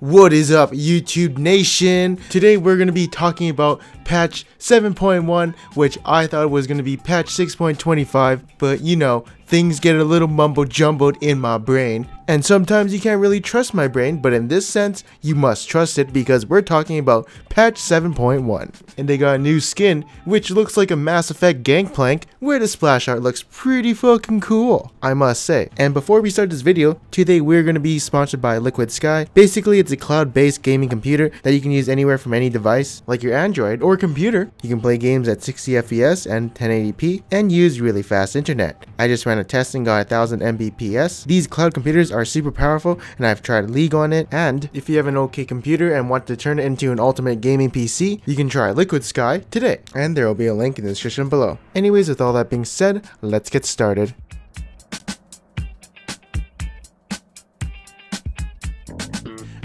What is up, YouTube Nation? Today we're going to be talking about patch 7.1, which I thought was going to be patch 6.25, but you know, things get a little mumbo jumbled in my brain. And sometimes you can't really trust my brain, but in this sense, you must trust it because we're talking about patch 7.1. And they got a new skin, which looks like a Mass Effect Gangplank, where the splash art looks pretty fucking cool, I must say. And before we start this video, today we're to be sponsored by LiquidSky. Basically, it's a cloud-based gaming computer that you can use anywhere from any device, like your Android or computer. You can play games at 60 FPS and 1080p, and use really fast internet. I just ran a test and got 1000 Mbps. These cloud computers are super powerful and I've tried League on it and if you have an okay computer and want to turn it into an ultimate gaming PC, you can try LiquidSky today and there will be a link in the description below. Anyways, with all that being said, let's get started.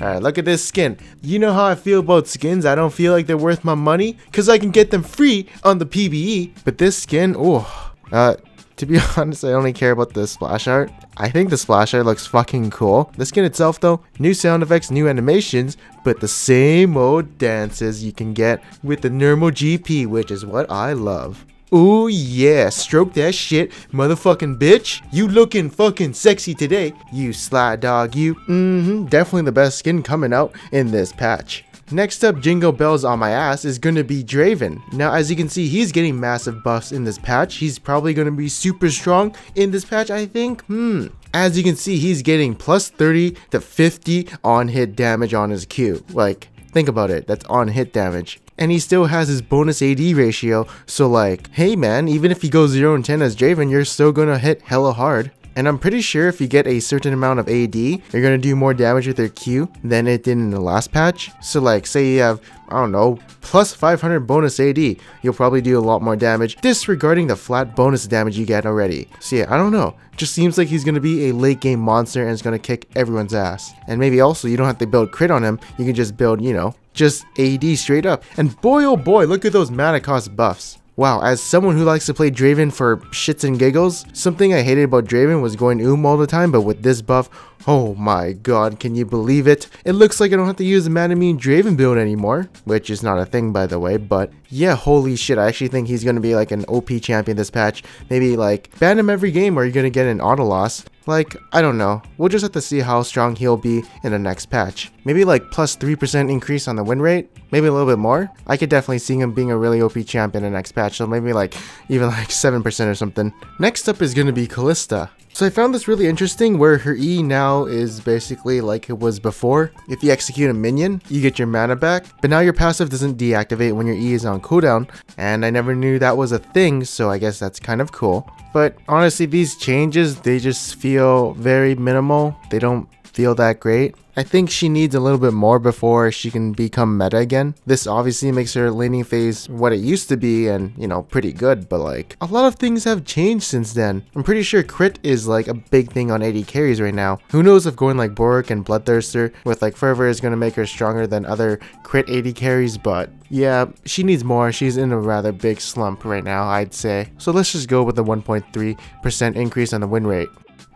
Alright, look at this skin. You know how I feel about skins? I don't feel like they're worth my money because I can get them free on the PBE. But this skin, oh, uh, to be honest, I only care about the splash art. I think the splash art looks fucking cool. The skin itself though, new sound effects, new animations, but the same old dances you can get with the normal GP, which is what I love. Ooh yeah, stroke that shit, motherfucking bitch. You looking fucking sexy today, you sly dog you. Mm-hmm, definitely the best skin coming out in this patch. Next up, Jingle Bells on my ass is gonna be Draven. Now, as you can see, he's getting massive buffs in this patch. He's probably gonna be super strong in this patch, I think. Hmm. As you can see, he's getting plus 30 to 50 on hit damage on his Q. Like, think about it, that's on hit damage and he still has his bonus AD ratio. So like, hey man, even if he goes 0 and 10 as Draven, you're still gonna hit hella hard. And I'm pretty sure if you get a certain amount of AD, you're gonna do more damage with your Q than it did in the last patch. So like, say you have, I don't know, plus 500 bonus AD, you'll probably do a lot more damage, disregarding the flat bonus damage you get already. So yeah, I don't know. Just seems like he's gonna be a late game monster and is gonna kick everyone's ass. And maybe also you don't have to build crit on him, you can just build, you know, just AD straight up. And boy oh boy, look at those mana cost buffs. Wow, as someone who likes to play Draven for shits and giggles, something I hated about Draven was going Oom all the time, but with this buff, oh my god, can you believe it? It looks like I don't have to use the Manamune Draven build anymore, which is not a thing by the way, but yeah, holy shit, I actually think he's gonna be like an OP champion this patch. Maybe like ban him every game or you're gonna get an auto loss. Like, I don't know. We'll just have to see how strong he'll be in the next patch. Maybe like plus 3% increase on the win rate? Maybe a little bit more? I could definitely see him being a really OP champion in the next patch, so maybe like even like 7% or something. Next up is gonna be Kalista. So I found this really interesting where her E now is basically like it was before. If you execute a minion, you get your mana back, but now your passive doesn't deactivate when your E is on cooldown, and I never knew that was a thing, so I guess that's kind of cool. But honestly, these changes, they just feel very minimal. They don't feel that great. I think she needs a little bit more before she can become meta again. This obviously makes her laning phase what it used to be and, you know, pretty good, but like, a lot of things have changed since then. I'm pretty sure crit is like a big thing on AD carries right now. Who knows if going like Bork and Bloodthirster with like Fervor is going to make her stronger than other crit AD carries, but yeah, she needs more. She's in a rather big slump right now, I'd say. So let's just go with the 1.3% increase on the win rate.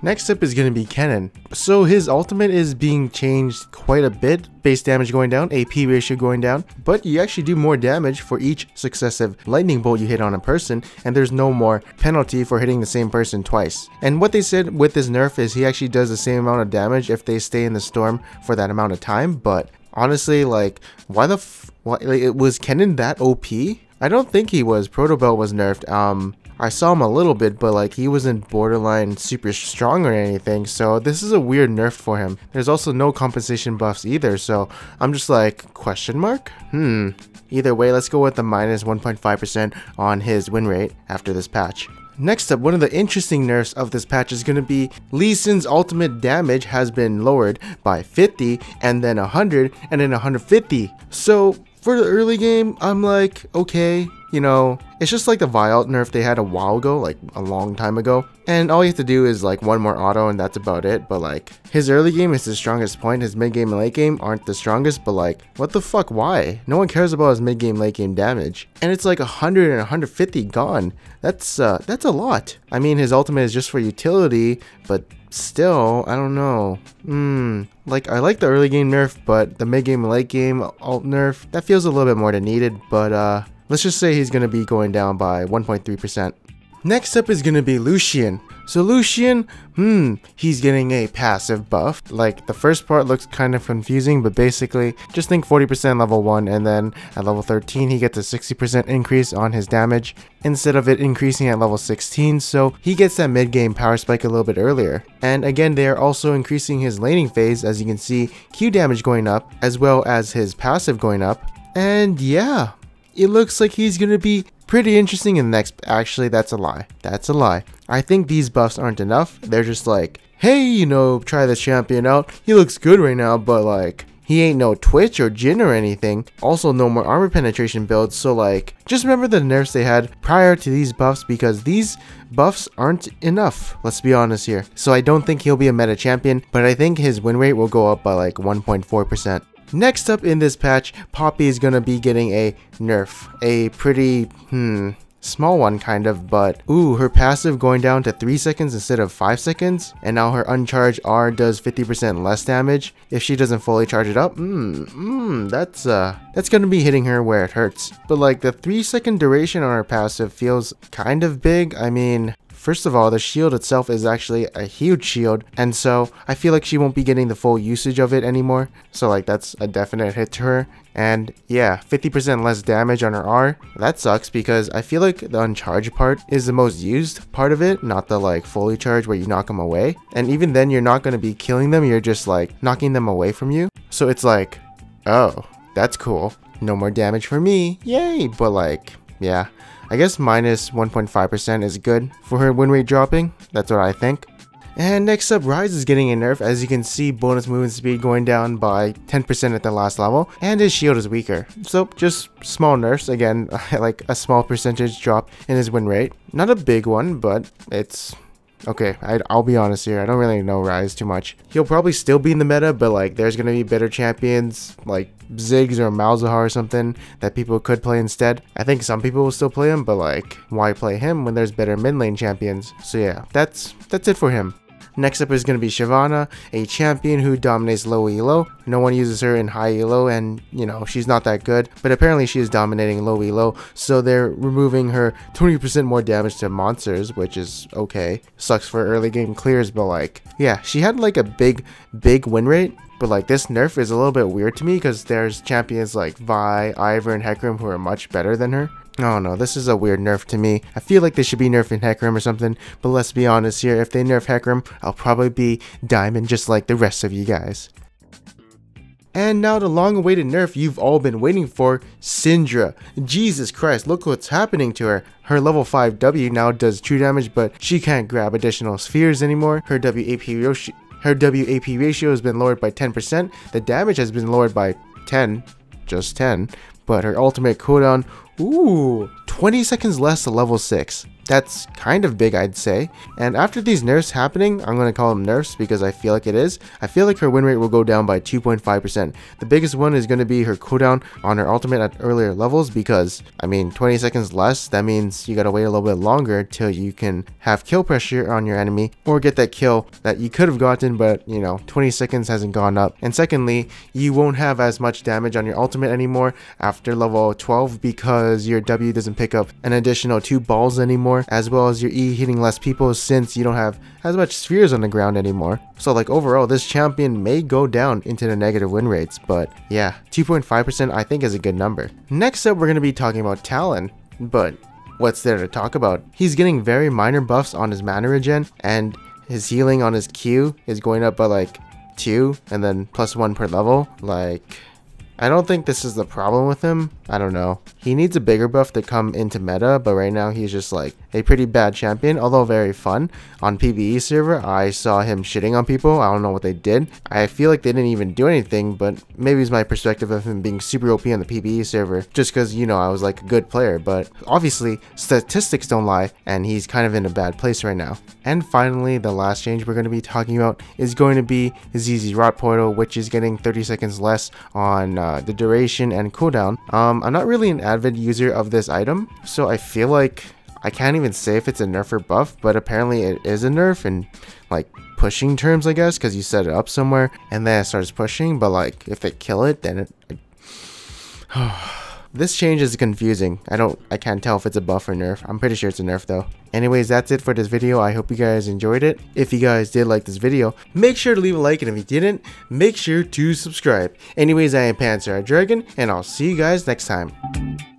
Next up is going to be Kennen. So his ultimate is being changed quite a bit, base damage going down, AP ratio going down, but you actually do more damage for each successive lightning bolt you hit on a person, and there's no more penalty for hitting the same person twice. And what they said with this nerf is he actually does the same amount of damage if they stay in the storm for that amount of time, but honestly, like, why the f- why, like, it was Kennen that OP? I don't think he was. Protobelt was nerfed. Um, I saw him a little bit, but like he wasn't borderline super strong or anything, so this is a weird nerf for him. There's also no compensation buffs either, so I'm just like, question mark? Hmm. Either way, let's go with the minus 1.5% on his win rate after this patch. Next up, one of the interesting nerfs of this patch is going to be Lee Sin's ultimate damage has been lowered by 50 and then 100 and then 150. So for the early game, I'm like, okay, you know, it's just like the Vi ult nerf they had a while ago, like a long time ago. And all you have to do is like one more auto and that's about it. But like his early game is his strongest point. His mid game and late game aren't the strongest. But like what the fuck? Why? No one cares about his mid game late game damage. And it's like 100 and 150 gone. That's uh that's a lot. I mean his ultimate is just for utility, but still, I don't know. Hmm, like I like the early game nerf, but the mid game late game ult nerf, that feels a little bit more than needed, but uh, let's just say he's going to be going down by 1.3%. Next up is going to be Lucian. So Lucian, hmm, he's getting a passive buff. Like, the first part looks kind of confusing, but basically, just think 40% level 1, and then at level 13, he gets a 60% increase on his damage, instead of it increasing at level 16, so he gets that mid-game power spike a little bit earlier. And again, they are also increasing his laning phase, as you can see, Q damage going up, as well as his passive going up. And yeah, it looks like he's gonna be pretty interesting in the next actually that's a lie that's a lie i think these buffs aren't enough they're just like hey you know try this champion out he looks good right now but like he ain't no Twitch or Jhin or anything. Also, no more armor penetration builds, so like, just remember the nerfs they had prior to these buffs because these buffs aren't enough, let's be honest here. So I don't think he'll be a meta champion, but I think his win rate will go up by like 1.4%. Next up in this patch, Poppy is gonna be getting a nerf. A pretty, hmm, small one kind of, but ooh, her passive going down to 3 seconds instead of 5 seconds, and now her uncharged R does 50% less damage if she doesn't fully charge it up. Mmm, mmm, that's uh, that's gonna be hitting her where it hurts. But like the 3 second duration on her passive feels kind of big, I mean, First of all, the shield itself is actually a huge shield, and so I feel like she won't be getting the full usage of it anymore. So like that's a definite hit to her. And yeah, 50% less damage on her R. That sucks because I feel like the uncharged part is the most used part of it, not the like fully charged where you knock them away. And even then you're not going to be killing them, you're just like knocking them away from you. So it's like, oh, that's cool. No more damage for me. Yay! But like, yeah. I guess minus 1.5% is good for her win rate dropping. That's what I think. And next up, Ryze is getting a nerf. As you can see, bonus movement speed going down by 10% at the last level, and his shield is weaker. So just small nerfs, again, like a small percentage drop in his win rate. Not a big one, but it's Okay, I, will be honest here. I don't really know Ryze too much. He'll probably still be in the meta, but like there's to be better champions like Ziggs or Malzahar or something that people could play instead. I think some people will still play him, but like why play him when there's better mid lane champions? So yeah, that's that's it for him. Next up is going to be Shyvana, a champion who dominates low elo. No one uses her in high elo and, you know, she's not that good, but apparently she is dominating low elo, so they're removing her 20% more damage to monsters, which is okay. Sucks for early game clears, but like, yeah, she had like a big, big win rate, but like this nerf is a little bit weird to me because there's champions like Vi, Ivern, and Hecarim who are much better than her. Oh no, this is a weird nerf to me. I feel like they should be nerfing Hecarim or something, but let's be honest here, if they nerf Hecarim, I'll probably be Diamond just like the rest of you guys. And now the long-awaited nerf you've all been waiting for, Syndra. Jesus Christ, look what's happening to her. Her level 5 W now does true damage, but she can't grab additional spheres anymore. Her WAP ratio, her WAP ratio has been lowered by 10%. The damage has been lowered by 10, just 10, but her ultimate cooldown Ooh, 20 seconds less to level 6. That's kind of big, I'd say. And after these nerfs happening, I'm going to call them nerfs because I feel like it is, I feel like her win rate will go down by 2.5%. The biggest one is going to be her cooldown on her ultimate at earlier levels because, I mean, 20 seconds less, that means you gotta wait a little bit longer till you can have kill pressure on your enemy or get that kill that you could have gotten, but, you know, 20 seconds hasn't gone up. And secondly, you won't have as much damage on your ultimate anymore after level 12 because your W doesn't pick up an additional two balls anymore as well as your E hitting less people since you don't have as much spheres on the ground anymore. So like overall, this champion may go down into the negative win rates, but yeah, 2.5% I think is a good number. Next up, we're going to be talking about Talon, but what's there to talk about? He's getting very minor buffs on his mana regen, and his healing on his Q is going up by like 2 and then plus 1 per level. Like, I don't think this is the problem with him. I don't know. He needs a bigger buff to come into meta, but right now he's just like a pretty bad champion, although very fun. On PBE server, I saw him shitting on people. I don't know what they did. I feel like they didn't even do anything, but maybe it's my perspective of him being super OP on the PBE server, just because, you know, I was like a good player. But obviously, statistics don't lie, and he's kind of in a bad place right now. And finally, the last change we're going to be talking about is going to be Zz'Rot Portal, which is getting 30 seconds less on uh, the duration and cooldown. Um, Um, I'm not really an avid user of this item, so I feel like I can't even say if it's a nerf or buff, but apparently it is a nerf and like pushing terms, I guess, because you set it up somewhere and then it starts pushing. But like if they kill it, then it. This change is confusing. I don't, I can't tell if it's a buff or nerf. I'm pretty sure it's a nerf though. Anyways, that's it for this video. I hope you guys enjoyed it. If you guys did like this video, make sure to leave a like and if you didn't, make sure to subscribe. Anyways, I am Pants are Dragon and I'll see you guys next time.